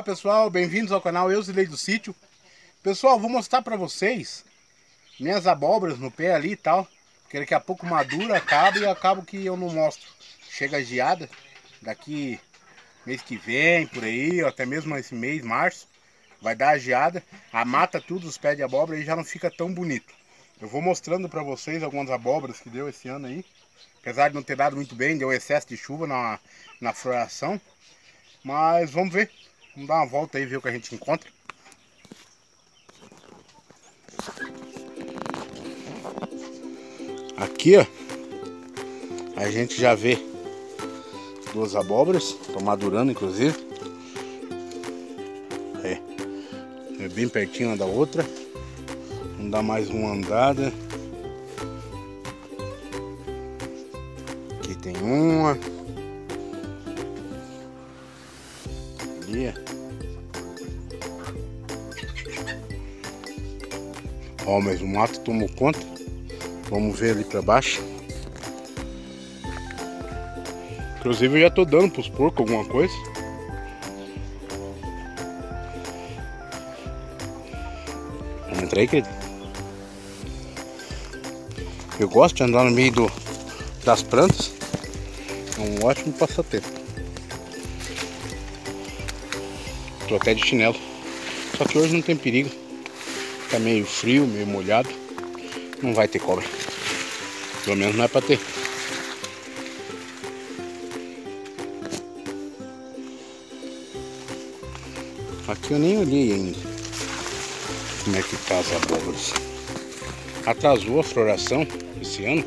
Olá pessoal, bem-vindos ao canal Eusilei do Sítio. Pessoal, vou mostrar pra vocês Minhas abóboras no pé ali e tal Porque daqui a pouco madura, acaba e acaba que eu não mostro. Chega a geada Daqui mês que vem, por aí, até mesmo esse mês, março Vai dar a geada, amata tudo os pés de abóbora e já não fica tão bonito. Eu vou mostrando pra vocês algumas abóboras que deu esse ano aí. Apesar de não ter dado muito bem, deu excesso de chuva na, na floração mas vamos ver. Vamos dar uma volta aí ver o que a gente encontra. Aqui, ó. A gente já vê duas abóboras. Estão madurando, inclusive. É. É bem pertinho uma da outra. Vamos dar mais uma andada. Aqui tem uma. ali. Ó, mas o mato tomou conta. Vamos ver ali pra baixo. Inclusive eu já tô dando pros porcos alguma coisa. Entra aí, querido. Eu gosto de andar no meio do, das plantas. É um ótimo passatempo. Tô até de chinelo. Só que hoje não tem perigo. Tá meio frio, meio molhado. Não vai ter cobra. Pelo menos não é pra ter. Aqui eu nem olhei ainda. Como é que tá as abóboras. Atrasou a floração esse ano.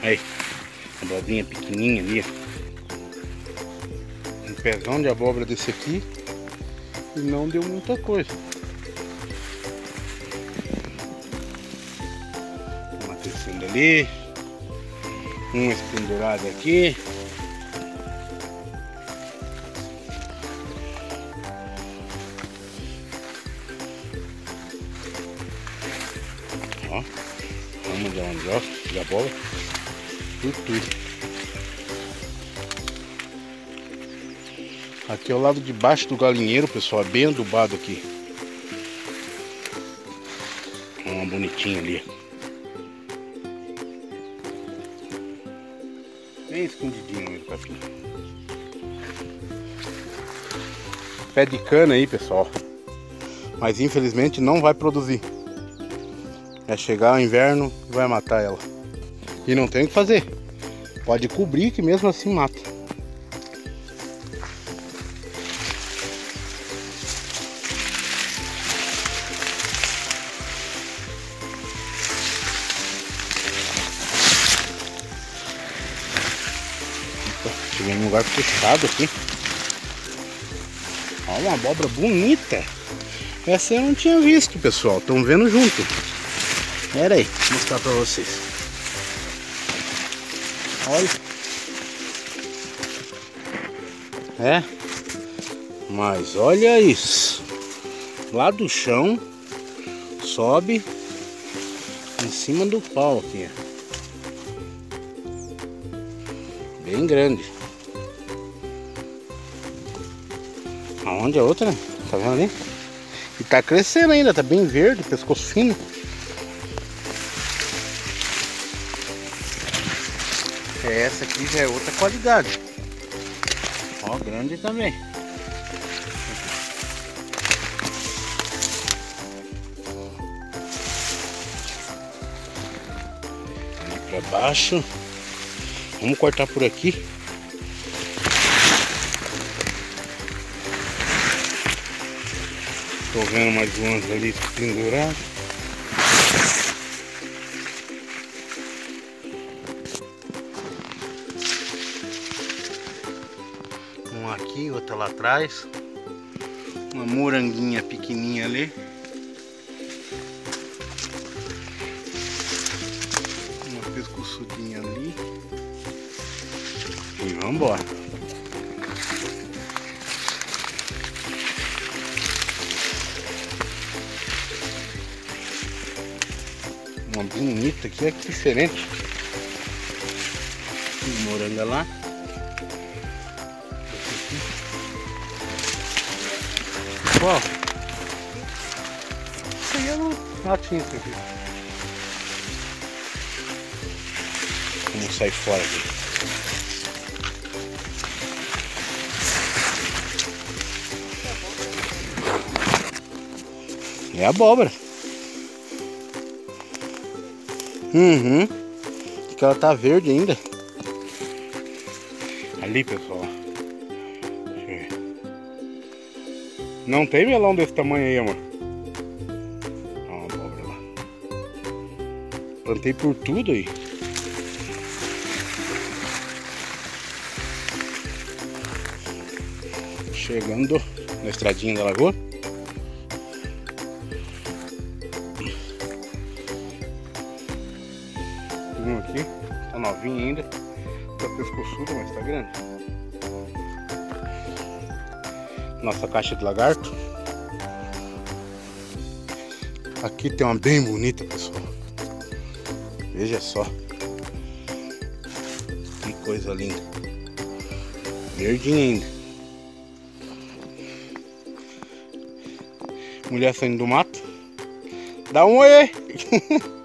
Aí, abobrinha pequenininha ali. Um pezão de abóbora desse aqui e não deu muita coisa. Tecendo ali, uma espendurada aqui. Ó, vamos dar onde, ó, da bola, tudo, tudo. Aqui é o lado de baixo do galinheiro, pessoal, bem adubado aqui. Uma bonitinha ali. Bem escondidinho. Pé de cana aí, pessoal. Mas infelizmente não vai produzir. É chegar o inverno e vai matar ela. E não tem o que fazer. Pode cobrir que mesmo assim mata. Fechado aqui. Olha uma abóbora bonita. Essa eu não tinha visto, pessoal. Estão vendo junto. Pera aí, vou mostrar pra vocês. Olha. É. Mas olha isso. Lá do chão. Sobe. Em cima do pau aqui. Bem grande. Aonde a outra? Tá vendo ali? E tá crescendo ainda, tá bem verde, pescoço fino. É, essa aqui já é outra qualidade. Ó, grande também. Ali pra baixo. Vamos cortar por aqui. Tô vendo mais umas ali penduradas. Uma aqui, outra lá atrás. Uma moranguinha pequenininha ali. Uma pescoçudinha ali. E vamos embora. Uma bonita aqui, é que diferente. Moranga lá. pessoal. Aí é um latinho isso aqui. Vamos sair fora aqui. É abóbora. Uhum. Que ela tá verde ainda. Ali, pessoal. Não tem melão desse tamanho aí, amor. Olha uma abóbora lá. Plantei por tudo aí. Chegando na estradinha da lagoa. Novinho ainda. Tá pescoçudo, mas tá grande. Nossa caixa de lagarto. Aqui tem uma bem bonita, pessoal. Veja só. Que coisa linda. Verdinha ainda. Mulher saindo do mato. Dá um oi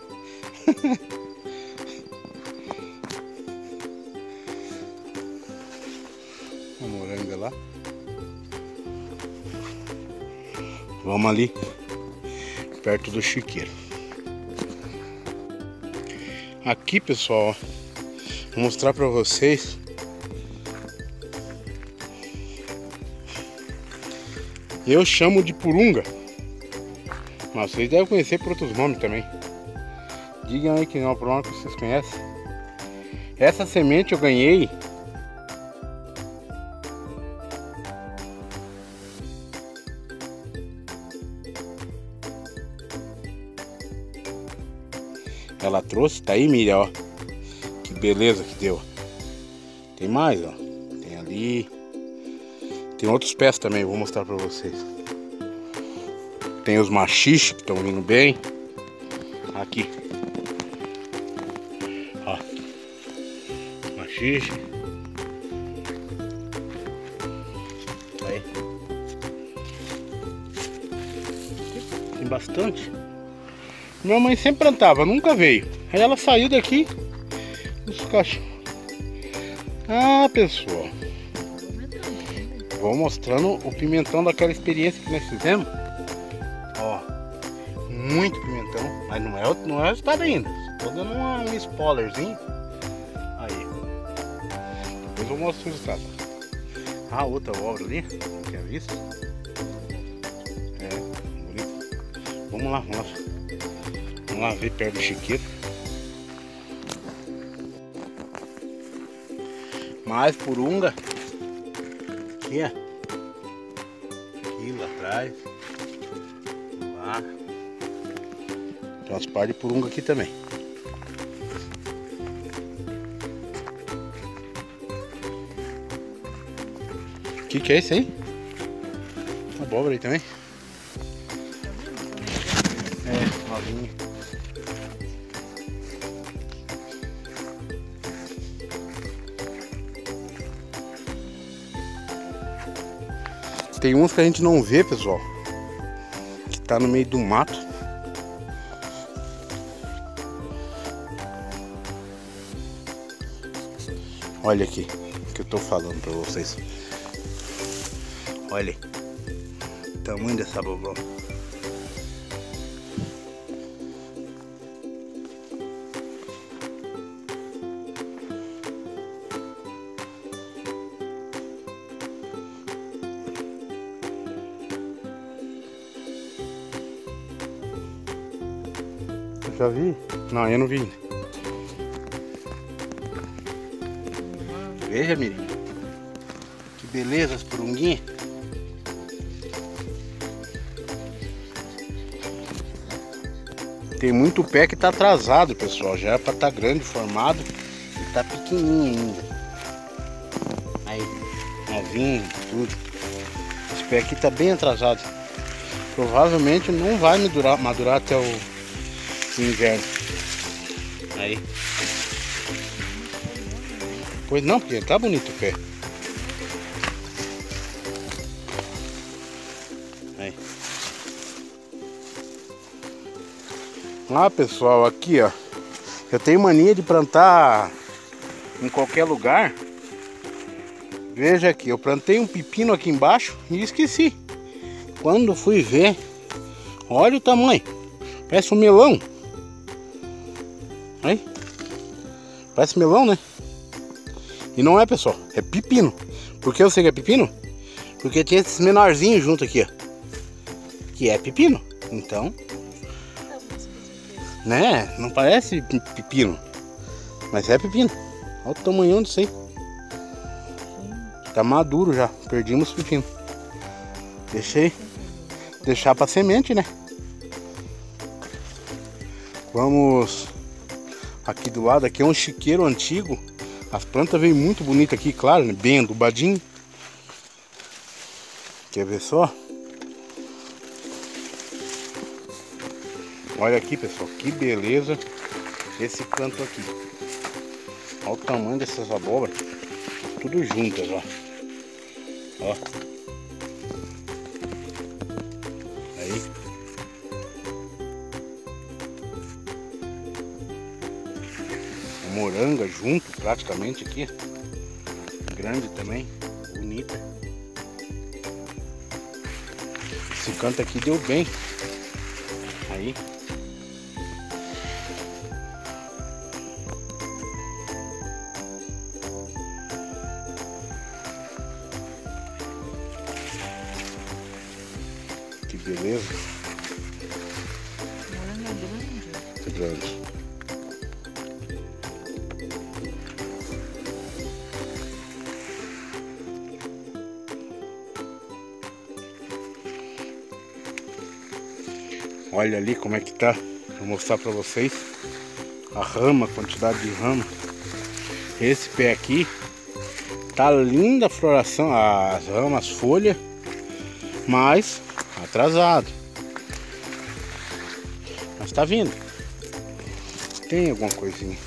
Vamos ali, perto do chiqueiro. Aqui, pessoal, vou mostrar para vocês. Eu chamo de purunga, mas vocês devem conhecer por outros nomes também. Digam aí que não pronome que vocês conhecem. Essa semente eu ganhei trouxe, tá aí, Miriam, ó. Que beleza que deu. Tem mais, ó. Tem ali. Tem outros pés também, vou mostrar pra vocês. Tem os machiches que estão vindo bem. Aqui. Ó. Machixe. Aí. Tem bastante. Minha mãe sempre plantava, nunca veio. Aí ela saiu daqui. Os cachorros. Ah, pessoal. Vou mostrando o pimentão daquela experiência que nós fizemos. Ó. Muito pimentão. Mas não é, não é o resultado ainda. Tô dando uma- um spoilerzinho. Aí. Depois eu mostro o resultado. Ah, outra obra ali. Tinha visto. É, bonito. Vamos lá, vamos lá. Vamos lá ver perto do chiqueiro. Mais purunga. Aqui, ó. Aqui lá atrás. Lá. Tem umas par de purunga aqui também. O que, que é isso aí? Abóbora aí também? É, novinha. Tem uns que a gente não vê, pessoal. Que tá no meio do mato. Olha aqui que eu tô falando pra vocês. Olha o tamanho dessa bobão. Já vi? Não, eu não vi ainda. Veja, Mirim. Que beleza as purunguinhas. Tem muito pé que tá atrasado, pessoal. Já é pra tá grande, formado. E tá pequenininho ainda. Aí, novinho, tudo. Esse pé aqui tá bem atrasado. Provavelmente não vai madurar, madurar até o inverno. Aí. Pois não, porque tá bonito o pé. Aí. Ah, pessoal, aqui ó. Eu tenho mania de plantar em qualquer lugar. Veja aqui, eu plantei um pepino aqui embaixo e esqueci. Quando fui ver, olha o tamanho. Parece um melão. Aí. Parece melão, né? E não é, pessoal, é pepino. Por que eu sei que é pepino? Porque tinha esses menorzinhos junto aqui, ó. Que é pepino. Então, né? Não parece pepino. Mas é pepino. Olha o tamanho disso aí. Tá maduro já. Perdimos o pepino. Deixei. Deixar pra semente, né? Vamos aqui do lado. Aqui é um chiqueiro antigo. As plantas vêm muito bonitas aqui, claro, né? bem adubadinho. Quer ver só? Olha aqui, pessoal, que beleza esse canto aqui. Olha o tamanho dessas abóboras. Tudo juntas, ó. Ó. A moranga junto praticamente aqui. Grande também. Bonita. Esse canto aqui deu bem. Aí. Que beleza. Grande. Olha ali como é que tá. Vou mostrar pra vocês a rama, a quantidade de rama. Esse pé aqui tá linda a floração, as ramas, as folhas, mas atrasado. Mas tá vindo. Tem alguma coisinha.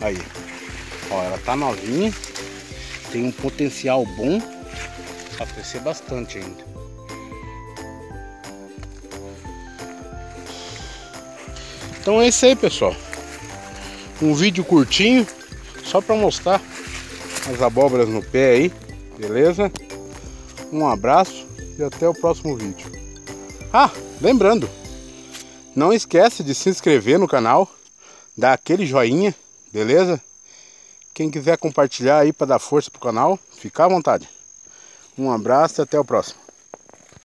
Aí. Ó, ela tá novinha. Tem um potencial bom. Vai crescer bastante ainda. Então é isso aí, pessoal. Um vídeo curtinho, só para mostrar as abóboras no pé aí, beleza? Um abraço e até o próximo vídeo. Ah, lembrando, não esquece de se inscrever no canal, dar aquele joinha, beleza? Quem quiser compartilhar aí para dar força pro canal, fica à vontade. Um abraço e até o próximo.